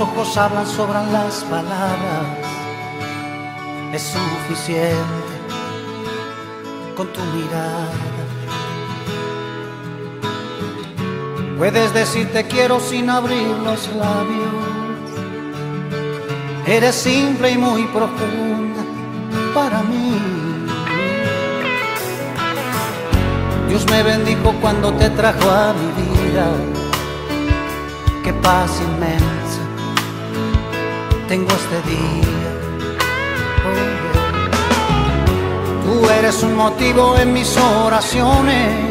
Ojos hablan, sobran las palabras. Es suficiente con tu mirada. Puedes decir te quiero sin abrir los labios. Eres simple y muy profunda para mí. Dios me bendijo cuando te trajo a mi vida. Qué paz tengo este día. Tú eres un motivo en mis oraciones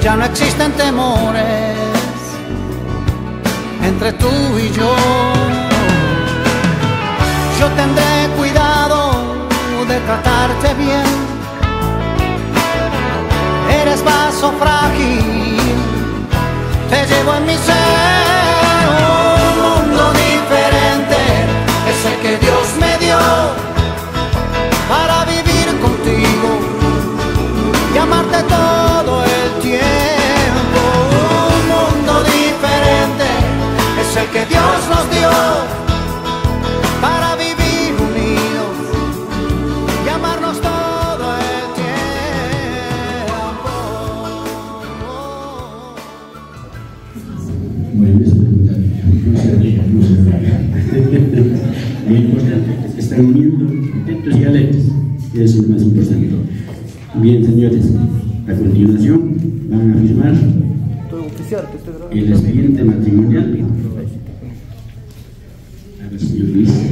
ya no existen temores entre tú y yo. Yo tendré cuidado de tratarte bien. Eres vaso frágil, te llevo en mi ser. Dios nos dio para vivir unidos y amarnos todo el tiempo. Bueno, es pregunta no se ría, no se ría. Lo importante están uniendo atentos y alegres, que eso es lo más importante. Bien, señores, a continuación van a firmar el expediente matrimonial. A ver,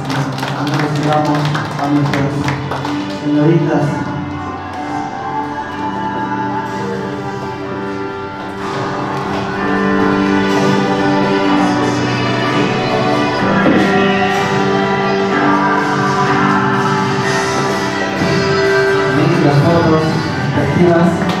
Felicitamos a nuestras señoritas. Las.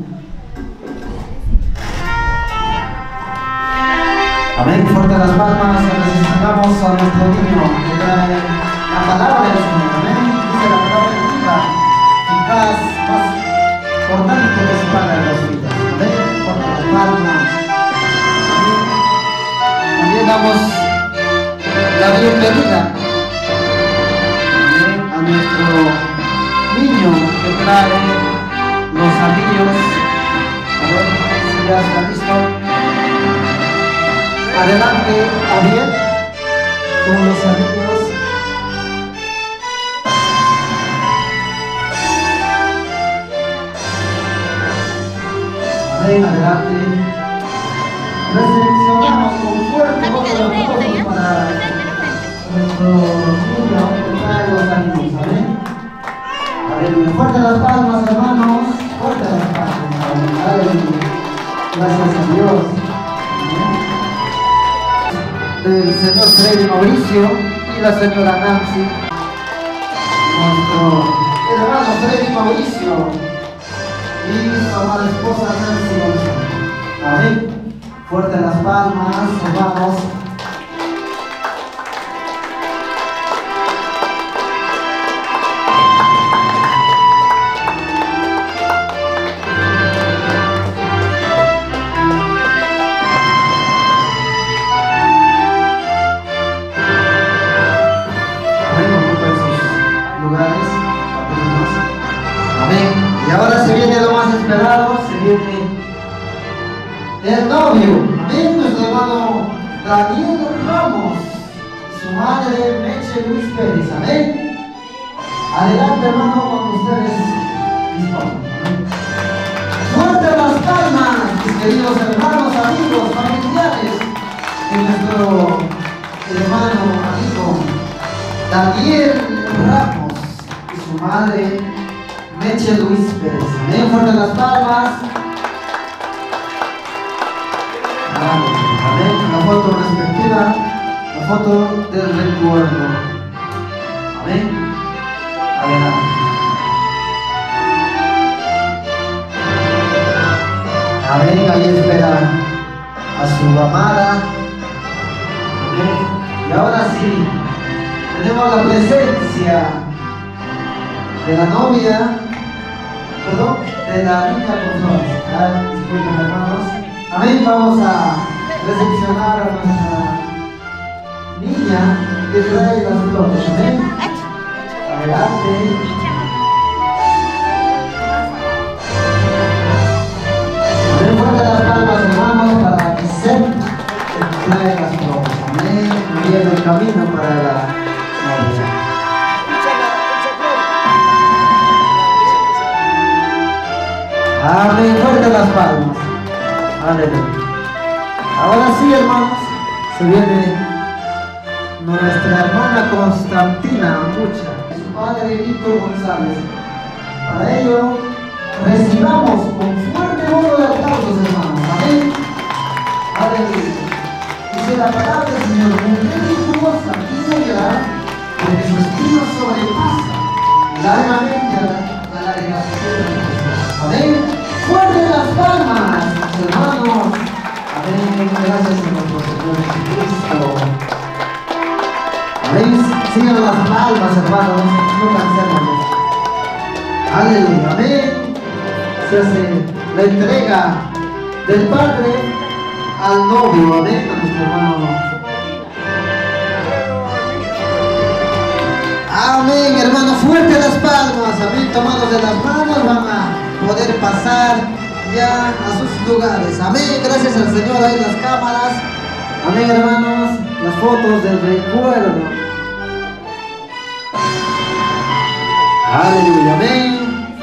Amén. Fuerte las palmas. Recepcionamos a nuestro niño que trae la palabra del Señor. Amén. Dice la palabra viva, eficaz, más cortante que espada de las vidas. Amén. Fuerte las palmas. También damos la bienvenida a nuestro niño que trae los anillos. A ver si ya está listo. Adelante, Ariel, con los anillos. Ven adelante. Recepcionamos con fuerte voz de los para nuestro niño que trae los ánimos, ¿amén? Aleluya. Fuerte las palmas, hermanos. Fuerte las palmas. Aleluya. Gracias a Dios. Del señor Freddy Mauricio y la señora Nancy. Nuestro hermano Freddy Mauricio y su amada esposa Nancy. Amén. Fuerte las palmas, hermanos. Nuestra hermana Constantina Mucha su padre Víctor González. Para ello, recibamos con fuerte modo de aplausos, hermanos. Amén. Aleluya. Dice la palabra del Señor, mujer virtuosa y sabia, porque su estima sobrepasa largamente a la, la de piedras. Amén. Fuerte las palmas, hermanos. Amén. Gracias a nuestro Señor Jesucristo. Amén. Sigan las palmas, hermanos. No cansemos. Aleluya. Amén. Se hace la entrega del Padre al novio. Amén. A nuestro hermano. Amén, hermano. Fuerte las palmas. Amén. Tomados de las manos van a poder pasar ya a sus lugares. Amén. Gracias al Señor. Ahí las cámaras. Amén, hermanos. Las fotos del recuerdo. Aleluya. Amén.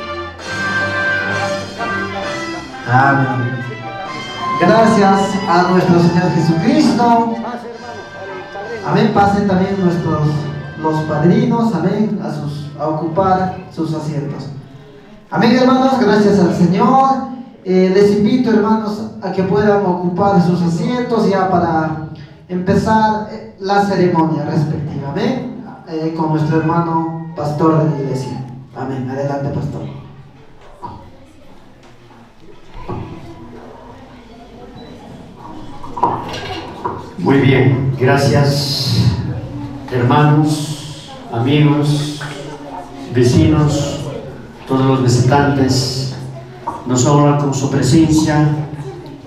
Amén. Gracias a nuestro Señor Jesucristo. Amén. Pasen también nuestros los padrinos, amén, a, sus, a ocupar sus asientos. Amén, hermanos, gracias al Señor. Eh, les invito, hermanos, a que puedan ocupar sus asientos ya para empezar eh, la ceremonia respectiva. Amén. Eh, con nuestro hermano pastor de la iglesia. Amén. Adelante, pastor. Muy bien, gracias hermanos, amigos, vecinos, todos los visitantes. Nos honra con su presencia,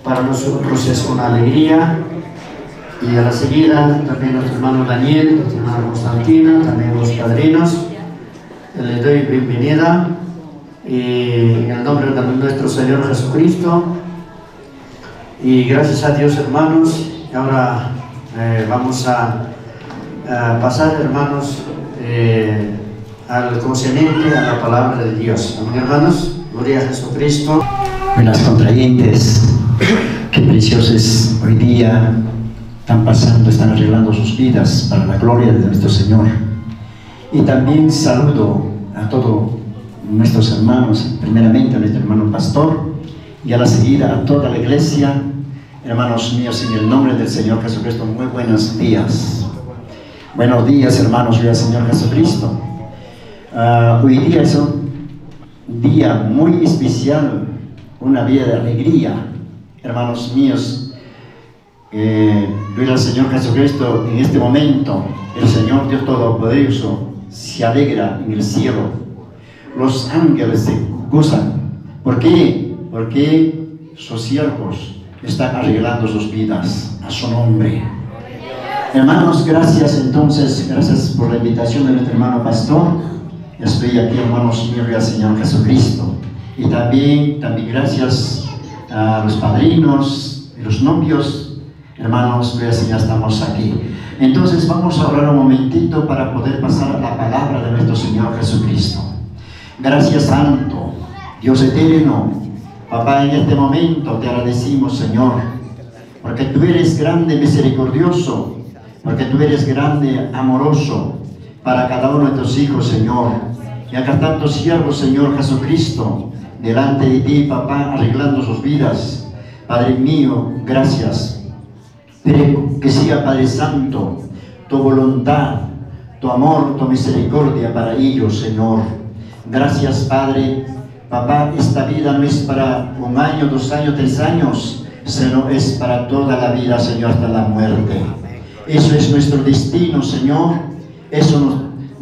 para nosotros es una alegría. Y a la seguida también nuestro hermano Daniel, nuestra hermana Constantina, también los padrinos. Les doy bienvenida y en el nombre de nuestro Señor Jesucristo. Y gracias a Dios hermanos, ahora eh, vamos a, a, pasar hermanos eh, al concerniente a la palabra de Dios. Amén hermanos, gloria a Jesucristo. Buenas contrayentes, qué preciosos hoy día están pasando, están arreglando sus vidas para la gloria de nuestro Señor. Y también saludo a todos nuestros hermanos, primeramente a nuestro hermano pastor y a la seguida a toda la iglesia. Hermanos míos, en el nombre del Señor Jesucristo, muy buenos días. Buenos días, hermanos, y al Señor Jesucristo. Uh, hoy día es un día muy especial, una día de alegría, hermanos míos. Eh, al Señor Jesucristo, en este momento, el Señor Dios Todopoderoso se alegra en el cielo. Los ángeles se gozan. ¿Por qué? Porque sus siervos están arreglando sus vidas a su nombre. Hermanos, gracias entonces, gracias por la invitación de nuestro hermano pastor. Estoy aquí, hermanos míos, al Señor Jesucristo. Y también, también gracias a los padrinos y los novios, hermanos, gracias, ya estamos aquí. Entonces vamos a orar un momentito para poder pasar la palabra de nuestro Señor Jesucristo. Gracias Santo, Dios eterno, Papá, en este momento te agradecimos, Señor, porque tú eres grande, misericordioso, porque tú eres grande, amoroso para cada uno de tus hijos, Señor. Y acá tantos siervos, Señor Jesucristo, delante de ti, papá, arreglando sus vidas. Padre mío, gracias. Pero que sea, Padre Santo, tu voluntad, tu amor, tu misericordia para ellos, Señor. Gracias, Padre. Papá, esta vida no es para un año, dos años, tres años, sino es para toda la vida, Señor, hasta la muerte. Eso es nuestro destino, Señor. Eso nos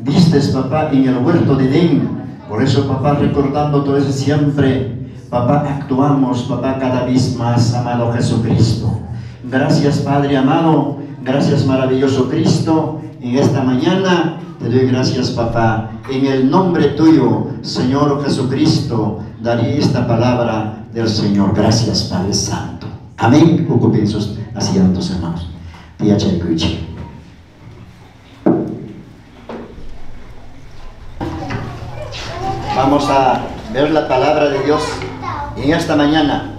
diste, papá, en el huerto de Edén, Por eso, papá, recordando todo eso siempre, papá, actuamos, papá, cada vez más, amado Jesucristo. Gracias, Padre amado, gracias, maravilloso Cristo, en esta mañana te doy gracias, papá. En el nombre tuyo, Señor Jesucristo, daré esta palabra del Señor. Gracias, Padre Santo. Amén. Ocupen sus asientos, hermanos. Vamos a ver la palabra de Dios en esta mañana.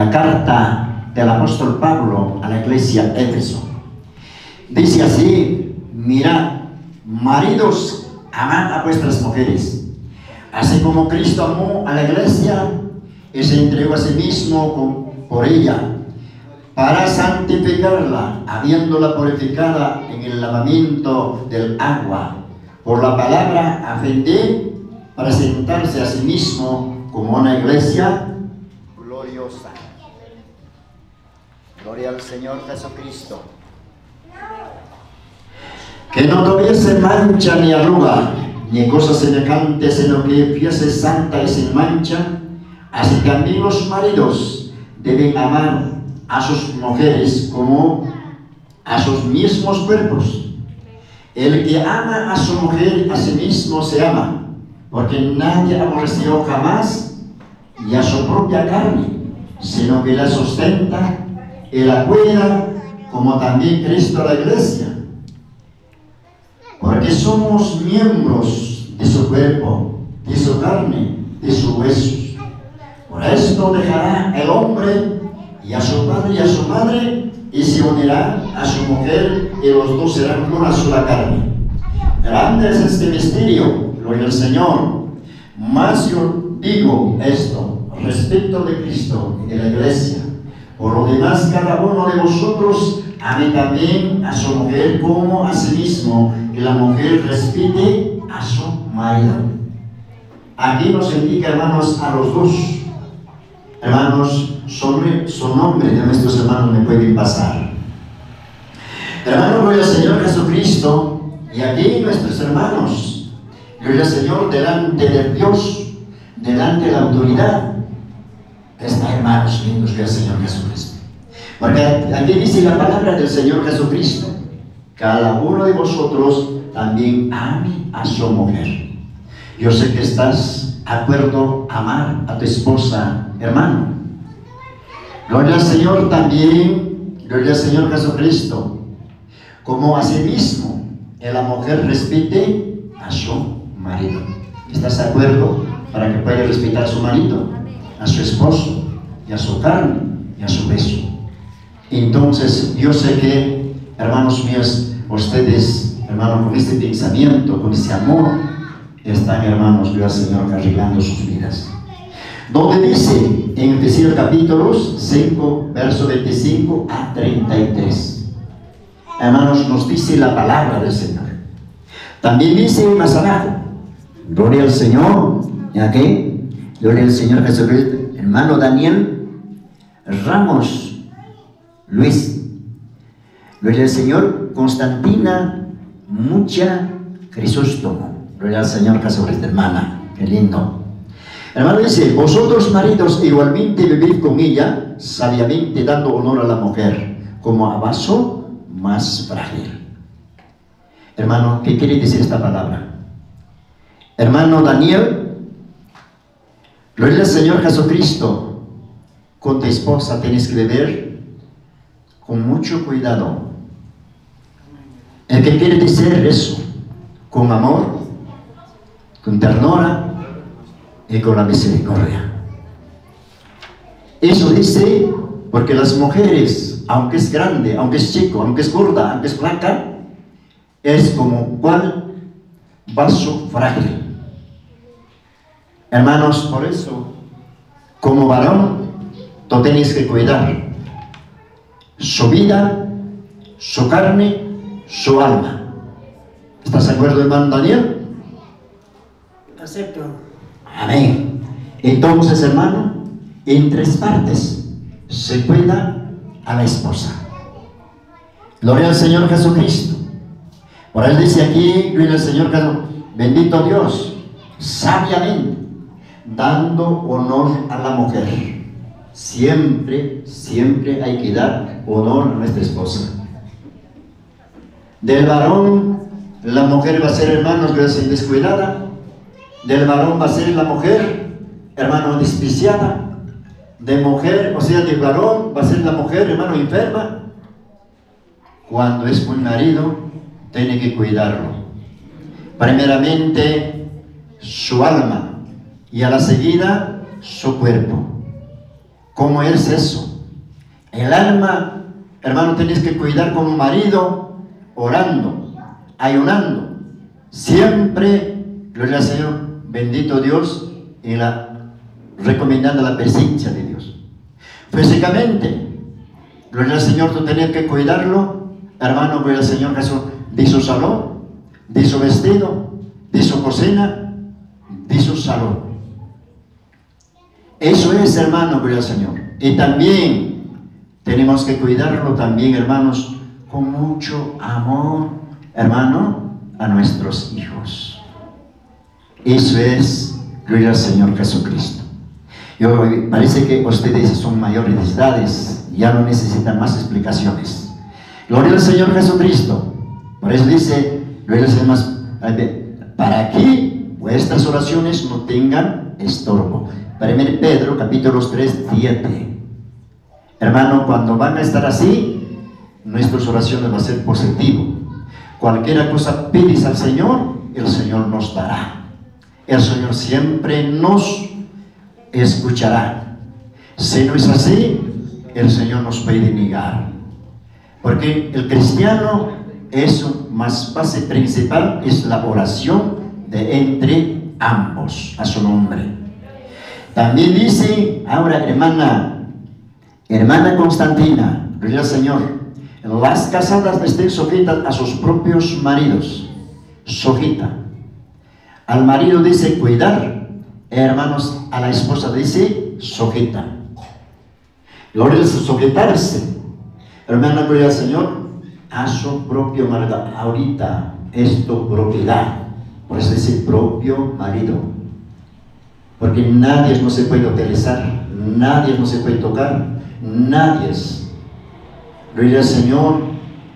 La carta del apóstol Pablo a la iglesia Éfeso. Dice así, mirad, maridos, amad a vuestras mujeres, así como Cristo amó a la iglesia y se entregó a sí mismo por ella, para santificarla, habiéndola purificada en el lavamiento del agua, por la palabra a fin de presentarse a sí mismo como una iglesia Gloria al Señor Jesucristo. Que no tuviese mancha ni arruga, ni cosas semejantes, sino que fuese santa y sin mancha. Así también los maridos deben amar a sus mujeres como a sus mismos cuerpos. El que ama a su mujer a sí mismo se ama, porque nadie aborreció jamás y a su propia carne, sino que la sustenta y la cuida, como también Cristo la iglesia. Porque somos miembros de su cuerpo, de su carne, de sus huesos. Por esto dejará el hombre y a su padre y a su madre y se unirá a su mujer y los dos serán una sola carne. Grande es este misterio, gloria al Señor. Más yo digo esto respecto de Cristo y de la iglesia. Por lo demás, cada uno de vosotros ame también a su mujer como a sí mismo, y la mujer respete a su marido. Aquí nos indica, hermanos, a los dos. Hermanos, sobre su nombre de nuestros hermanos me pueden pasar. Hermano, gloria al Señor Jesucristo, y aquí nuestros hermanos, gloria al Señor delante de Dios, delante de la autoridad, hermanos lindos, al Señor Jesucristo. Porque aquí dice la palabra del Señor Jesucristo, cada uno de vosotros también ame a su mujer. Yo sé que estás de acuerdo a amar a tu esposa, hermano. Gloria al Señor también, gloria al Señor Jesucristo. Como a sí mismo, la mujer respete a su marido. ¿Estás de acuerdo para que pueda respetar a su marido, a su esposo, y a su carne, y a su beso? Entonces, yo sé que, hermanos míos, ustedes, hermanos, con este pensamiento, con este amor, están, hermanos, al Señor, arreglando sus vidas. Donde dice en el tercer capítulo 5, verso 25 a 33. Hermanos, nos dice la palabra del Señor. También dice más abajo, gloria al Señor, ¿y aquí? Gloria al Señor Jesucristo, hermano Daniel Ramos Luis. Gloria al Señor Constantina Mucha Crisóstomo. Gloria al Señor Jesucristo, hermana. Qué lindo. Hermano dice, vosotros maridos igualmente vivid con ella, sabiamente dando honor a la mujer, como a vaso más frágil. Hermano, ¿qué quiere decir esta palabra? Hermano Daniel, gloria al Señor Jesucristo, con tu esposa tienes que beber con mucho cuidado. ¿El que quiere decir eso? Con amor, con ternura y con la misericordia. Eso dice porque las mujeres, aunque es grande, aunque es chico, aunque es gorda, aunque es blanca, es como cual vaso frágil. Hermanos, por eso, como varón, tú tienes que cuidar su vida, su carne, su alma. ¿Estás de acuerdo, hermano Daniel? Acepto. Amén. Entonces, hermano, en tres partes se cuida a la esposa. Gloria al Señor Jesucristo. Por él dice aquí, gloria al Señor Jesucristo, bendito Dios, sabiamente, dando honor a la mujer. Siempre, siempre hay que dar honor a nuestra esposa. Del varón, la mujer va a ser, hermanos, gracias descuidada. Del varón va a ser la mujer, hermano, despreciada. De mujer, o sea, del varón va a ser la mujer, hermano, enferma. Cuando es un marido, tiene que cuidarlo. Primeramente, su alma y a la seguida, su cuerpo. ¿Cómo es eso? El alma, hermano, tienes que cuidar como marido, orando, ayunando, siempre, gloria al Señor, bendito Dios, y la, recomendando la presencia de Dios. Físicamente, gloria al Señor, tú tenías que cuidarlo, hermano, gloria al Señor Jesús, de su salón, de su vestido, de su cocina, de su salón. Eso es, hermano, gloria al Señor. Y también tenemos que cuidarlo también, hermanos, con mucho amor, hermano, a nuestros hijos. Eso es, gloria al Señor Jesucristo. Yo, parece que ustedes son mayores de edades, ya no necesitan más explicaciones. Gloria al Señor Jesucristo. Por eso dice, gloria al Señor, para que vuestras oraciones no tengan estorbo. 1 Pedro, capítulo 3, 7. Hermano, cuando van a estar así, nuestras oraciones van a ser positivo. Cualquier cosa pides al Señor, el Señor nos dará. El Señor siempre nos escuchará. Si no es así, el Señor nos puede negar. Porque el cristiano, eso más base principal es la oración de entre ambos, a su nombre. También dice, ahora hermana, hermana Constantina, gloria Señor, las casadas estén sujetas a sus propios maridos, sujeta. Al marido dice cuidar, hermanos, a la esposa dice sujeta. Gloria es sujetarse, hermana, gloria Señor, a su propio marido. Ahorita es tu propiedad, por eso dice propio marido. Porque nadie no se puede utilizar, nadie no se puede tocar, nadie. Gloria al Señor,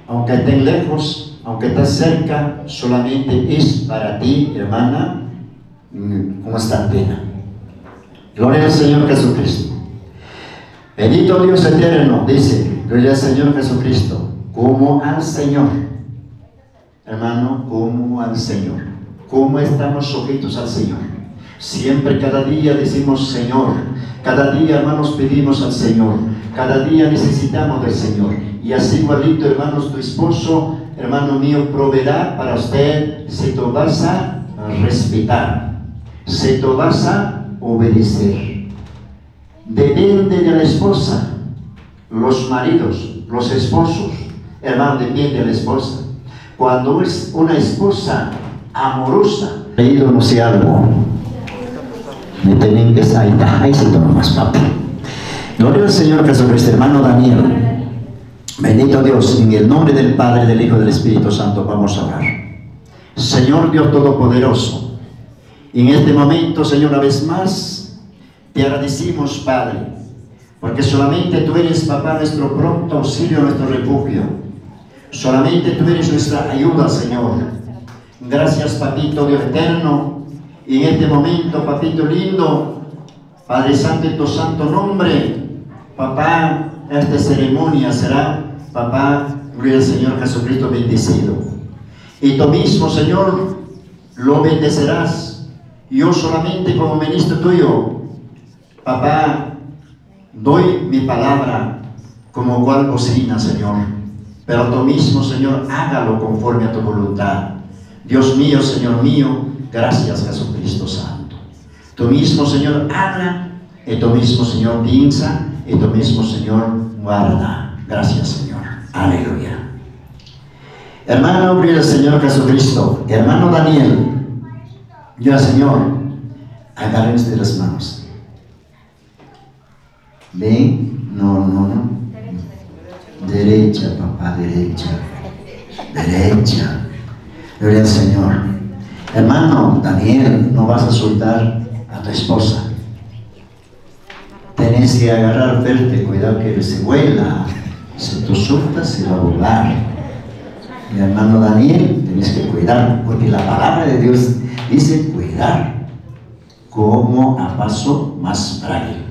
aunque estén lejos, aunque estén cerca, solamente es para ti, hermana Constantina. Gloria al Señor Jesucristo. Bendito Dios eterno, dice, gloria al Señor Jesucristo, como al Señor. Hermano, como al Señor. ¿Cómo estamos sujetos al Señor? Siempre, cada día decimos Señor. Cada día, hermanos, pedimos al Señor. Cada día necesitamos del Señor. Y así igualito, hermanos, tu esposo, hermano mío, proveerá para usted si tú vas a respetar, si tú vas a obedecer. Depende de la esposa, los maridos, los esposos, hermano, depende de la esposa. Cuando es una esposa amorosa, leído no sé algo, me tienen que salir, ahí se toma más papi. Gloria al Señor Jesucristo, hermano Daniel. Bendito Dios, en el nombre del Padre, del Hijo y del Espíritu Santo vamos a orar. Señor Dios Todopoderoso, en este momento, Señor, una vez más, te agradecimos, Padre, porque solamente tú eres, papá, nuestro pronto auxilio, nuestro refugio. Solamente tú eres nuestra ayuda, Señor. Gracias, Papito Dios eterno. Y en este momento, Papito lindo, Padre Santo, en tu santo nombre, papá, esta ceremonia será, papá, gloria al Señor Jesucristo bendecido. Y tú mismo, Señor, lo bendecerás. Yo solamente como ministro tuyo, papá, doy mi palabra como cual bocina, Señor. Pero tú mismo, Señor, hágalo conforme a tu voluntad. Dios mío, Señor mío, gracias Jesucristo Santo. Tú mismo, Señor, habla, y tú mismo, Señor, piensa, y tú mismo, Señor, guarda. Gracias, Señor. Aleluya. Hermano, al Señor Jesucristo. Hermano Daniel, yo, Señor, agárrense de las manos. Ven, no, no, no. Derecha, papá, derecha. Derecha. Gloria al Señor. Hermano Daniel, no vas a soltar a tu esposa. Tenés que agarrar fuerte, cuidado que se vuela. Si tú sueltas, se va a volar. Mi hermano Daniel, tenés que cuidar, porque la palabra de Dios dice cuidar como a paso más frágil.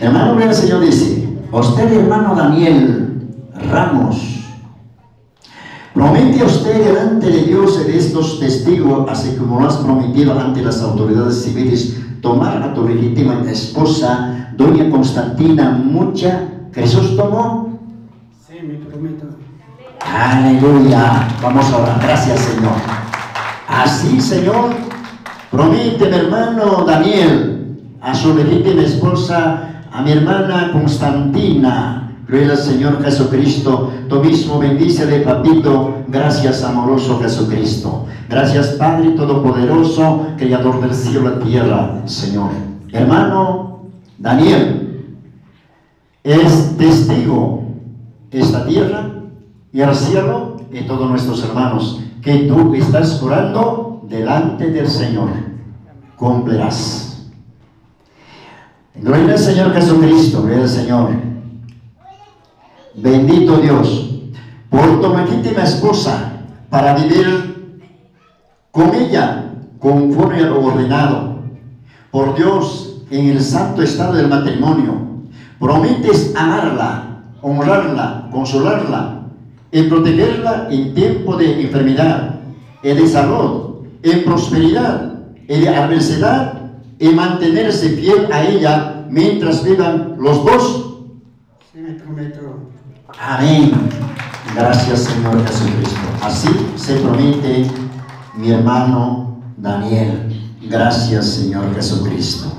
Hermano, el Señor dice, usted hermano Daniel Ramos, promete usted delante de Dios y de estos testigos, así como lo has prometido ante las autoridades civiles, tomar a tu legítima esposa, doña Constantina Mucha Crisóstomo. Sí, me prometo. Aleluya. Vamos a orar. Gracias, Señor. Así, Señor, promete mi hermano Daniel a su legítima esposa, a mi hermana Constantina. Al Señor Jesucristo. Tú mismo bendícele, papito. Gracias, amoroso Jesucristo. Gracias, Padre Todopoderoso, Creador del cielo y la tierra, Señor. Hermano Daniel, es testigo esta tierra y el cielo y todos nuestros hermanos que tú estás orando delante del Señor. Cumplirás. Gloria al Señor Jesucristo, gloria al Señor. Bendito Dios, por tu legítima esposa, para vivir con ella conforme a lo ordenado. Por Dios, en el santo estado del matrimonio, prometes amarla, honrarla, consolarla y protegerla en tiempo de enfermedad, y de salud, en prosperidad, y de adversidad, y mantenerse fiel a ella mientras vivan los dos Sí, me prometo. Amén. Gracias Señor Jesucristo. Así se promete mi hermano Daniel. Gracias Señor Jesucristo.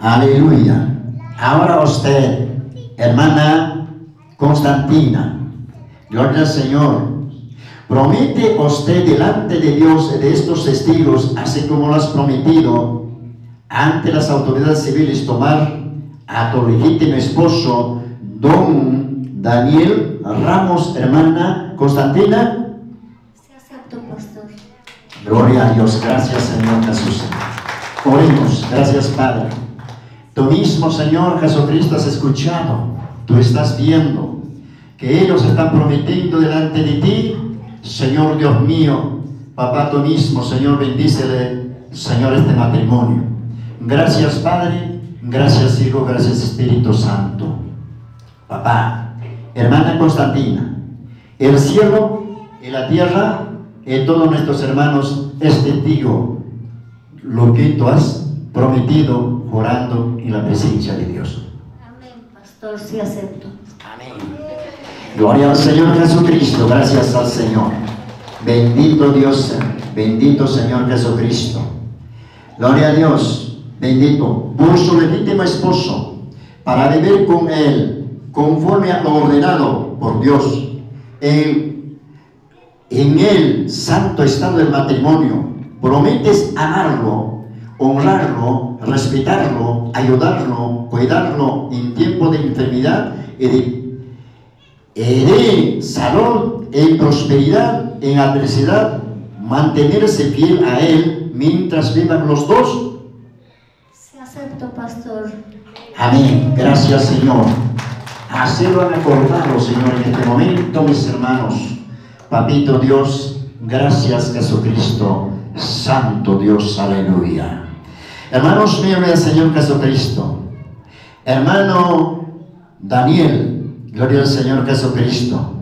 Aleluya. Ahora usted, hermana Constantina, gloria al Señor. Promete usted delante de Dios de estos testigos, así como lo has prometido ante las autoridades civiles, tomar a tu legítimo esposo, don Daniel Ramos, hermana Constantina. Gloria a Dios, gracias Señor Jesús. Oremos, gracias Padre. Tú mismo, Señor Jesucristo, has escuchado, tú estás viendo que ellos están prometiendo delante de ti, Señor Dios mío, papá tú mismo, Señor, bendícele, Señor, este matrimonio. Gracias Padre, gracias Hijo, gracias Espíritu Santo. Papá, hermana Constantina, el cielo y la tierra y todos nuestros hermanos es testigo lo que tú has prometido orando en la presencia de Dios. Amén, pastor, sí acepto. Amén. Gloria al Señor Jesucristo, gracias al Señor. Bendito Dios, bendito Señor Jesucristo. Gloria a Dios, bendito por su legítimo esposo, para vivir con él conforme a lo ordenado por Dios en, en el santo estado del matrimonio. Prometes amarlo, honrarlo, respetarlo, ayudarlo, cuidarlo en tiempo de enfermedad y de y de salud y prosperidad en adversidad, mantenerse fiel a Él mientras vivan los dos. Sí acepto, pastor. Amén. Gracias, Señor. Así lo han acordado, Señor, en este momento, mis hermanos. Papito Dios, gracias, Jesucristo. Santo Dios, aleluya. Hermanos míos del Señor Jesucristo. Hermano Daniel, gloria al Señor Jesucristo.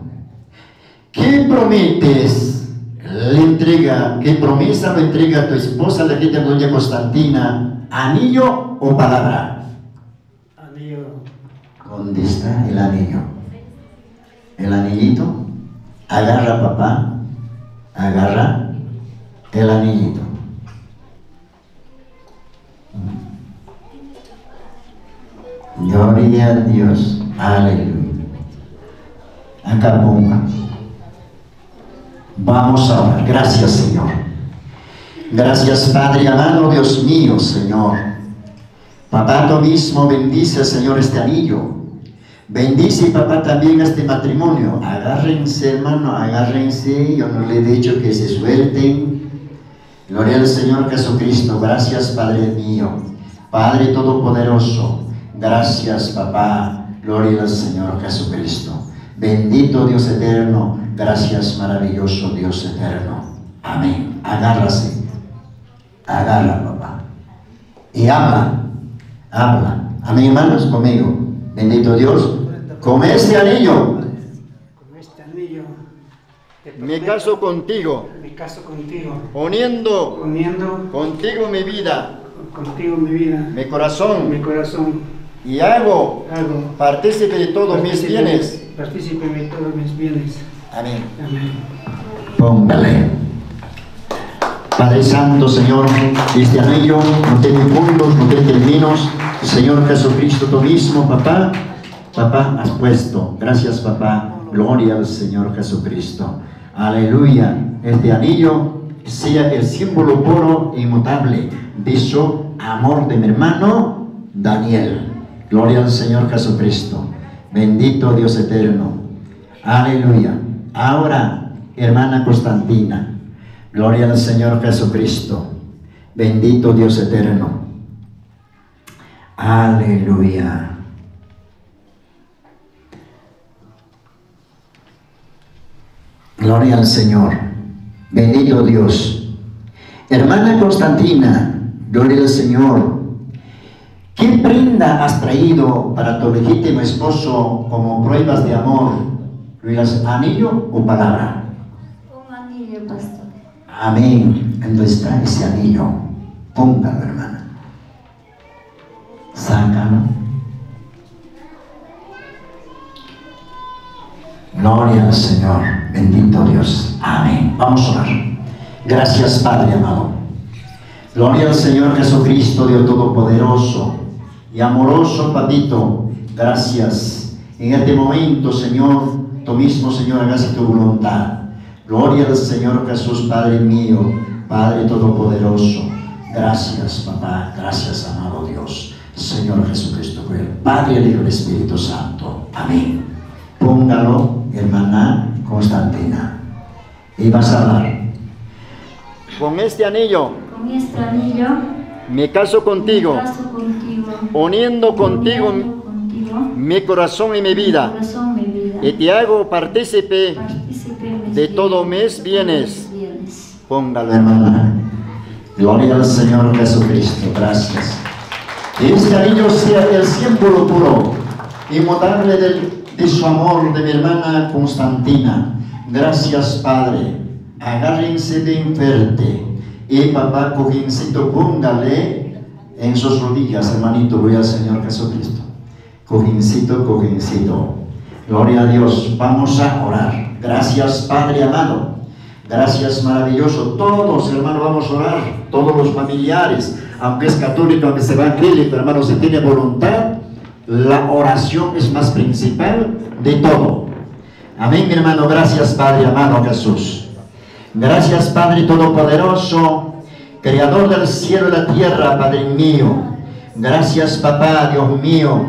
¿Qué prometes? Le entrega, ¿qué promesa le entrega a tu esposa, la gente doña Constantina? ¿Anillo o palabra? ¿Dónde está el anillo? El anillito. Agarra papá. Agarra el anillito. Gloria a Dios. Aleluya. Acá. Vamos a orar. Gracias, Señor. Gracias, Padre amado, Dios mío, Señor. Papá, tú mismo bendice, Señor, este anillo. Bendice, papá, también este matrimonio. Agárrense, hermano, agárrense. Yo no le he dicho que se suelten. Gloria al Señor Jesucristo. Gracias, Padre mío. Padre Todopoderoso. Gracias, papá. Gloria al Señor Jesucristo. Bendito Dios eterno. Gracias, maravilloso Dios eterno. Amén. Agárrase. Agarra, papá. Y habla. Habla. Amén, hermanos, conmigo. Bendito Dios. Con este anillo Con este anillo. te me caso contigo, Me caso contigo. poniendo Uniendo contigo mi vida, contigo mi vida. mi corazón, Mi corazón. y hago Hago. partícipe de todos mis bienes. Partícipe de todos mis bienes. Amén. Amén. Póngale. Padre Santo, Señor, este anillo no tiene puntos, no tiene términos. Señor Jesucristo, tú mismo, papá, papá, has puesto. Gracias, papá. Gloria al Señor Jesucristo. Aleluya. Este anillo sea el símbolo puro e inmutable su amor de mi hermano Daniel. Gloria al Señor Jesucristo. Bendito Dios eterno. Aleluya. Ahora, hermana Constantina, gloria al Señor Jesucristo. Bendito Dios eterno. Aleluya. Gloria al Señor. Bendito Dios. Hermana Constantina, gloria al Señor. ¿Qué prenda has traído para tu legítimo esposo como pruebas de amor? ¿Luis anillo o palabra? Un anillo, pastor. Amén. ¿Dónde está ese anillo? Póngalo, hermana. Sácalo. Gloria al Señor. Bendito Dios. Amén. Vamos a orar. Gracias, Padre amado. Gloria al Señor Jesucristo, Dios Todopoderoso y amoroso Papito. Gracias. En este momento, Señor, tú mismo, Señor, hagas tu voluntad. Gloria al Señor Jesús, Padre mío, Padre Todopoderoso. Gracias, papá. Gracias, amado Dios. Señor Jesucristo, el Padre, el Hijo y el Espíritu Santo. Amén. Póngalo, hermana Constantina. Y vas a hablar. Con este anillo Con este anillo. me caso contigo, Me caso contigo. uniendo contigo Uniendo contigo. mi corazón y mi Mi vida, corazón, mi vida. y te hago partícipe de bienes, todos mis de bienes. todos mis bienes. Póngalo, hermana. Gloria al Señor Jesucristo. Gracias. Que este anillo sea el símbolo puro, inmutable del- de su amor de mi hermana Constantina. Gracias, Padre. Agárrense bien fuerte. Y papá, cojincito, póngale en sus rodillas, hermanito. Gloria al Señor Jesucristo. Cojincito, cojincito. Gloria a Dios. Vamos a orar. Gracias, Padre amado. Gracias, maravilloso. Todos, hermano, vamos a orar. Todos los familiares, aunque es católico, aunque es evangélico, hermano, si tiene voluntad, la oración es más principal de todo. Amén, mi hermano. Gracias, Padre amado Jesús. Gracias, Padre Todopoderoso, Creador del cielo y la tierra, Padre mío. Gracias, Papá, Dios mío.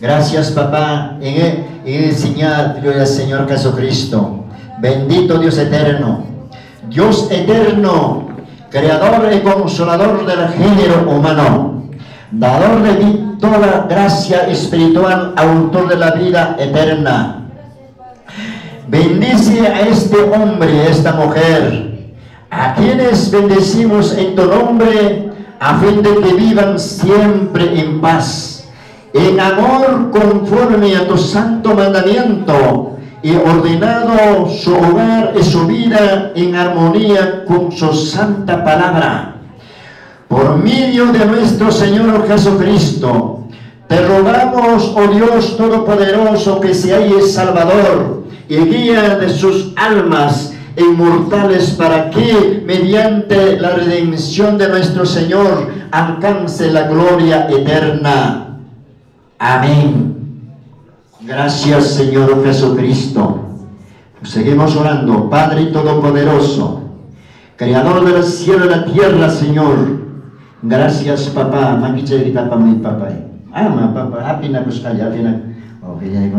Gracias, Papá, en el, en el Señor Jesucristo. Bendito Dios eterno. Dios eterno, Creador y Consolador del género humano. Dador de toda gracia espiritual, autor de la vida eterna. Bendice a este hombre, a esta mujer, a quienes bendecimos en tu nombre, a fin de que vivan siempre en paz, en amor conforme a tu santo mandamiento, y ordenado su hogar y su vida en armonía con su santa palabra. Por medio de nuestro Señor Jesucristo, te rogamos, oh Dios Todopoderoso, que seáis Salvador y guía de sus almas inmortales para que, mediante la redención de nuestro Señor, alcance la gloria eterna. Amén. Gracias, Señor Jesucristo. Seguimos orando, Padre Todopoderoso, Creador del cielo y la tierra, Señor. Gracias, papá. Magicerita pa papá. Happy na gusto kaya. Happy na. Okay.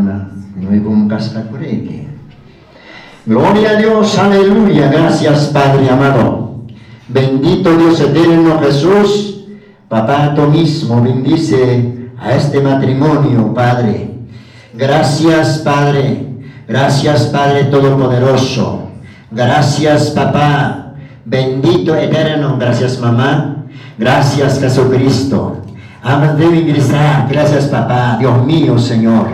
Gloria a Dios, aleluya. Gracias, Padre amado. Bendito Dios eterno Jesús, papá tú mismo bendice a este matrimonio, Padre. Gracias, Padre. Gracias, Padre Todopoderoso. Gracias, papá. Bendito eterno. Gracias, mamá. Gracias, Jesucristo. Amas de ingresar. Gracias, papá. Dios mío, Señor.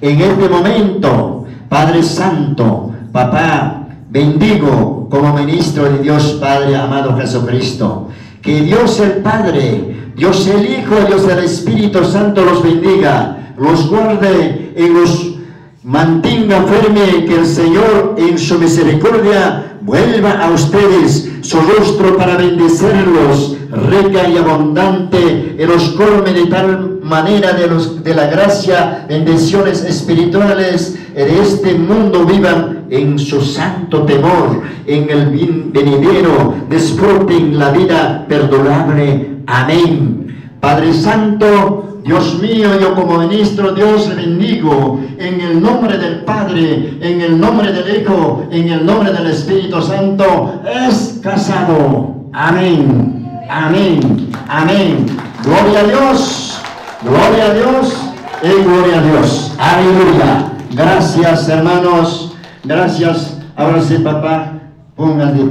En este momento, Padre Santo, papá, bendigo como ministro de Dios Padre amado Jesucristo. Que Dios el Padre, Dios el Hijo, Dios el Espíritu Santo los bendiga, los guarde y los mantenga firme, que el Señor en su misericordia vuelva a ustedes su rostro para bendecirlos, rica y abundante, y los colme de tal manera de, los, de la gracia, bendiciones espirituales de este mundo vivan en su santo temor, en el bien venidero, disfruten la vida perdurable. Amén. Padre Santo, Dios mío, yo como ministro, Dios bendigo en el nombre del Padre, en el nombre del Hijo, en el nombre del Espíritu Santo. Es casado. Amén. Amén. Amén. Gloria a Dios. Gloria a Dios. Y gloria a Dios. Aleluya. Gracias, hermanos. Gracias. Ahora sí, papá, pongan de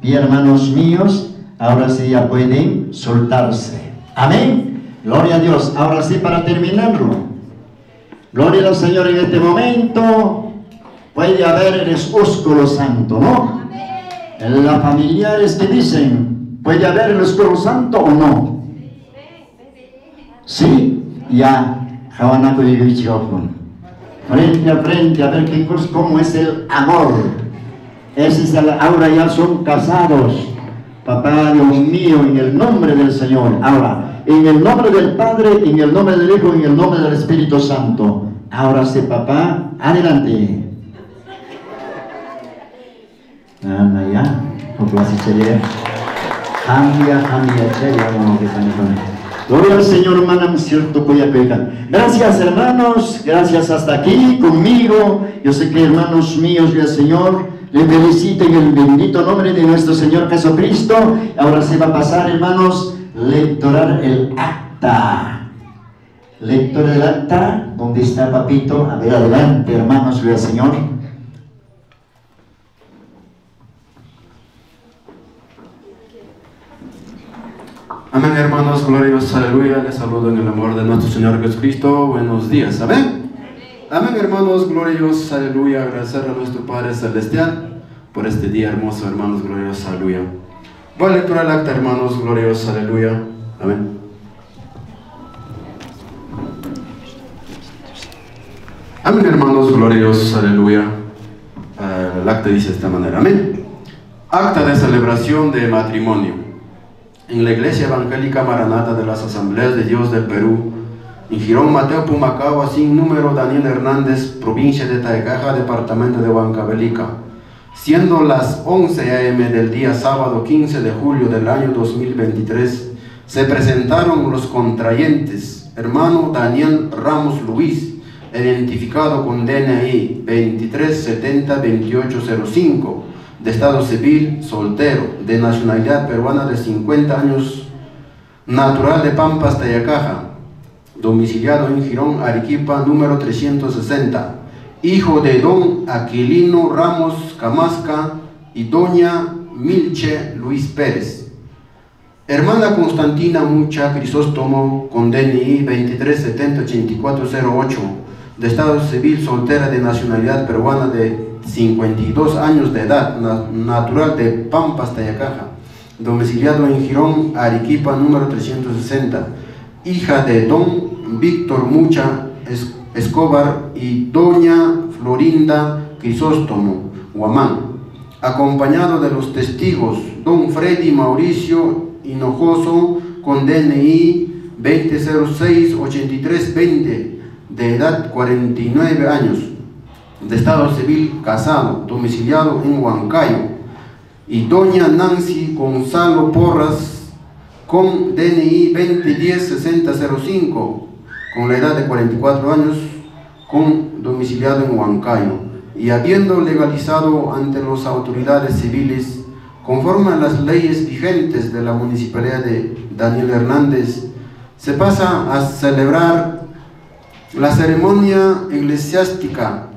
pie, hermanos míos. Ahora sí ya pueden soltarse. Amén. Gloria a Dios. Ahora sí, para terminarlo. Gloria al Señor en este momento. Puede haber el escúsculo santo, ¿no? En las familiares que dicen, ¿puede haber el escúsculo santo o no? Sí, ya. Frente a frente, a ver qué cómo es el amor. Ese es el, ahora ya son casados. Papá Dios mío, en el nombre del Señor. Ahora, en el nombre del Padre, en el nombre del Hijo, en el nombre del Espíritu Santo. Ahora sí, papá, adelante. Ya, Gloria al Señor, hermana, cierto. Gracias, hermanos, gracias hasta aquí conmigo. Yo sé que hermanos míos el Señor le felicito en el bendito nombre de nuestro Señor Jesucristo. Ahora se va a pasar, hermanos, lectorar el acta. Lector del acta, ¿dónde está papito? A ver, adelante, hermanos, el Señor. Amén, hermanos, gloriosos, aleluya. Les saludo en el amor de nuestro Señor Jesucristo. Buenos días, amén. Amén, hermanos, gloriosos, aleluya. Agradecer a nuestro Padre Celestial por este día hermoso, hermanos, gloriosos, aleluya. Voy a lectura el acta, hermanos, gloriosos, aleluya. Amén. Amén, hermanos, gloriosos, aleluya. Eh, el acta dice de esta manera, amén. Acta de celebración de matrimonio en la Iglesia Evangélica Maranata de las Asambleas de Dios del Perú, en Girón Mateo Pumacao, sin número Daniel Hernández, provincia de Taecaja, departamento de Huancavelica. Siendo las 11 a.m. del día sábado 15 de julio del año 2023, se presentaron los contrayentes, hermano Daniel Ramos Luis, identificado con DNI 2370-2805, de estado civil, soltero, de nacionalidad peruana de 50 años, natural de Pampas, Tayacaja, domiciliado en Girón, Arequipa, número 360, hijo de don Aquilino Ramos Camasca y doña Milche Luis Pérez. Hermana Constantina Mucha Crisóstomo, con DNI 2370-8408, de estado civil, soltera de nacionalidad peruana de 52 años de edad, natural de Pampas, Tayacaja, domiciliado en Girón, Arequipa, número 360, hija de don Víctor Mucha Escobar y doña Florinda Crisóstomo Guamán, acompañado de los testigos don Freddy Mauricio Hinojoso con DNI 2006-8320 de edad 49 años, de Estado Civil casado, domiciliado en Huancayo, y doña Nancy Gonzalo Porras con DNI 2010-6005, con la edad de 44 años, con domiciliado en Huancayo, y habiendo legalizado ante las autoridades civiles conforme a las leyes vigentes de la municipalidad de Daniel Hernández, se pasa a celebrar la ceremonia eclesiástica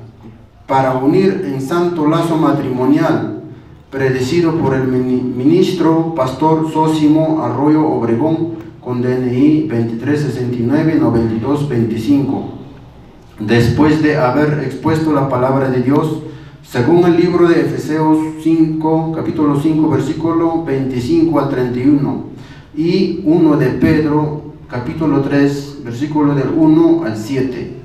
para unir en santo lazo matrimonial, predecido por el ministro Pastor Sósimo Arroyo Obregón, con DNI 2369-9225. Después de haber expuesto la palabra de Dios, según el libro de Efesios 5, capítulo 5, versículo 25 al 31, y 1 de Pedro, capítulo 3, versículo del 1 al 7.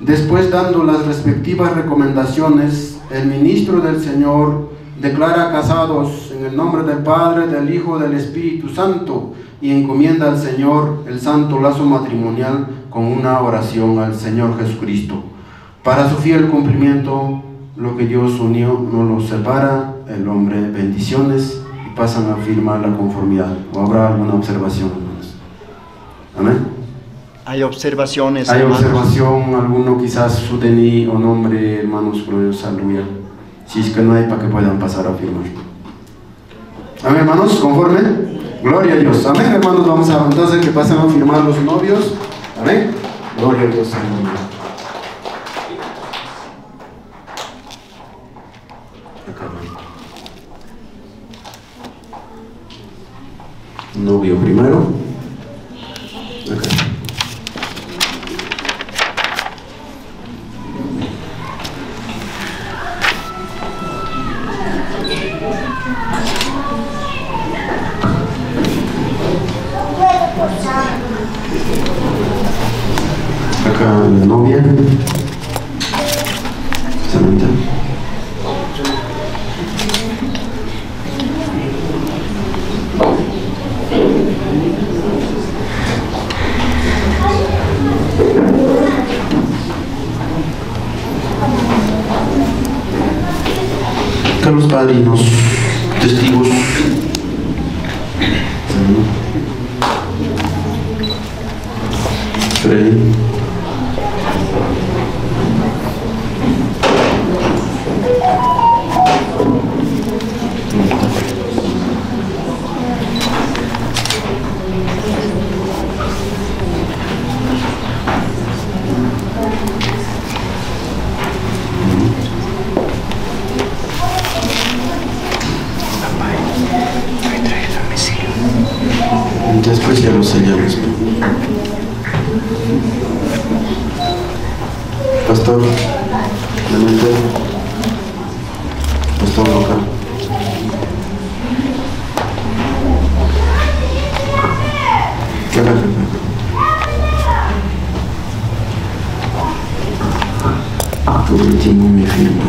Después, dando las respectivas recomendaciones, el ministro del Señor declara casados en el nombre del Padre, del Hijo, del Espíritu Santo y encomienda al Señor el santo lazo matrimonial con una oración al Señor Jesucristo. Para su fiel cumplimiento, lo que Dios unió no lo separa el hombre. Bendiciones y pasan a firmar la conformidad. ¿O habrá alguna observación, hermanos? Amén. Hay observaciones, Hay hermanos. observación, alguno quizás su DNI o nombre, hermanos, gloriosa, aleluya. Si es que no hay, para que puedan pasar a firmar. Amén, hermanos, conforme. Gloria a Dios. Amén, hermanos, vamos a entonces que pasen a firmar los novios. Amén. Gloria a Dios. Novio primero. Pastor, Clemente, Pastor local. ¿Qué pasa? Por último, mi firma.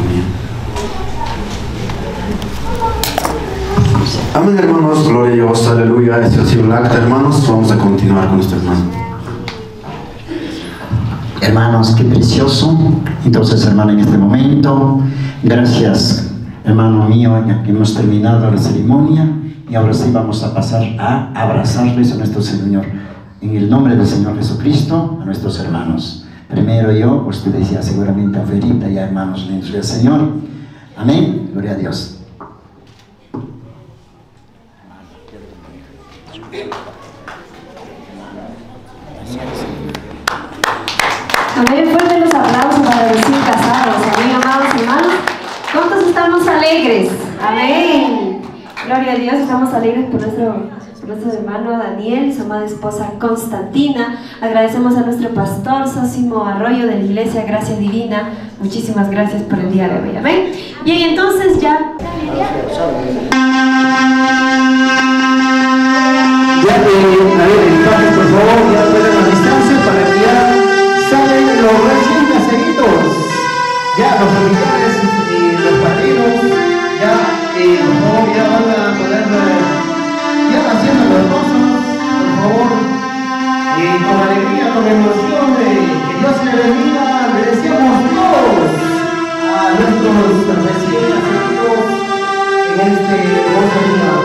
Amén, hermanos, gloria a Dios, aleluya. Este ha sido el hermanos. Vamos a continuar con este hermano. Hermanos, qué precioso. Entonces, hermano, en este momento, gracias, hermano mío, hemos terminado la ceremonia y ahora sí vamos a pasar a abrazarles a nuestro Señor. En el nombre del Señor Jesucristo, a nuestros hermanos. Primero yo, ustedes ya seguramente afuera, ya hermanos lindos del Señor. Amén. Gloria a Dios. Alegres? Amén. Gloria a Dios, estamos alegres por nuestro, hermano Daniel y su amada esposa Constantina. Agradecemos a nuestro pastor Sosimo Arroyo de la Iglesia Gracia Divina. Muchísimas gracias por el día de hoy. Amén. Bien, entonces. Ya con alegría, con emoción, eh, que Dios le bendiga, le decimos Dios a nuestros recién nacidos en este hermoso día.